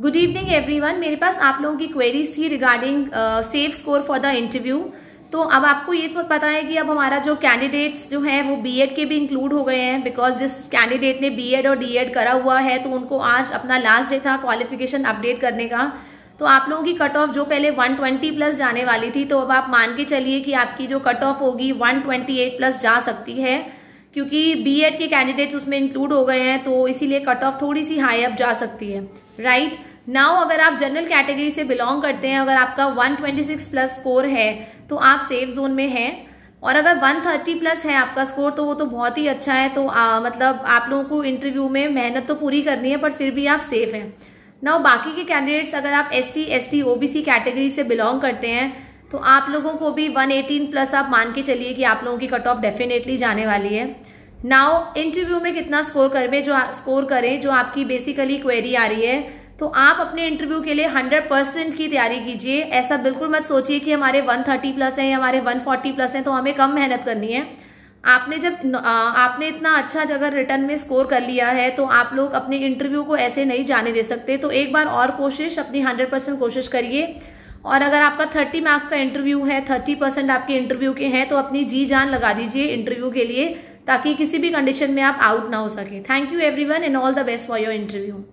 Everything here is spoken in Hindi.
गुड इवनिंग एवरीवन मेरे पास आप लोगों की क्वेरीज थी regarding safe score for the interview तो अब आपको ये तो पता है कि अब हमारा जो कैंडिडेट्स जो हैं, वो बीएड के भी इंक्लूड हो गए हैं बिकॉज़ जिस कैंडिडेट ने बीएड और डीएड करा हुआ है तो उनको आज अपना लास्ट डे था क्वालिफिकेशन अपडेट करने का. तो आप लोगों की कट ऑफ़ जो पहले 120 प्लस जाने वाली थी तो अब आप मान के चलिए कि आपकी जो कट ऑफ़ होगी 128 प्लस जा सकती है, क्योंकि बीएड के कैंडिडेट्स उसमें इंक्लूड हो गए हैं तो इसीलिए कट ऑफ़ थोड़ी सी हाई अप जा सकती है राइट right? नाउ अगर आप जनरल कैटेगरी से बिलोंग करते हैं अगर आपका 126 प्लस स्कोर है तो आप सेफ़ जोन में हैं। और अगर 130 प्लस है आपका स्कोर तो वो तो बहुत ही अच्छा है। तो आ, मतलब आप लोगों को इंटरव्यू में मेहनत तो पूरी करनी है पर फिर भी आप सेफ़ हैं। नाउ बाकी के कैंडिडेट्स अगर आप S C S T OBC category से बिलोंग करते हैं तो आप लोगों को भी 118 प्लस आप मान के चलिए कि आप लोगों की कट ऑफ़ डेफिनेटली जाने वाली है। नाउ इंटरव्यू में कितना स्कोर करें जो स्कोर करें जो आपकी बेसिकली क्वेरी आ रही है तो आप अपने इंटरव्यू के लिए 100 परसेंट की तैयारी कीजिए। ऐसा बिल्कुल मत सोचिए कि हमारे 130 प्लस हैं हमारे 140 प्लस हैं तो हमें कम मेहनत करनी है। आपने जब आपने इतना अच्छा जगह रिटर्न में स्कोर कर लिया है तो आप लोग अपने इंटरव्यू को ऐसे नहीं जाने दे सकते। तो एक बार और कोशिश, अपनी हंड्रेड परसेंट कोशिश करिए। और अगर आपका थर्टी मार्क्स का इंटरव्यू है थर्टी परसेंट आपके इंटरव्यू के हैं तो अपनी जी जान लगा दीजिए इंटरव्यू के लिए, ताकि किसी भी कंडीशन में आप आउट ना हो सके। Thank you everyone and all the best for your interview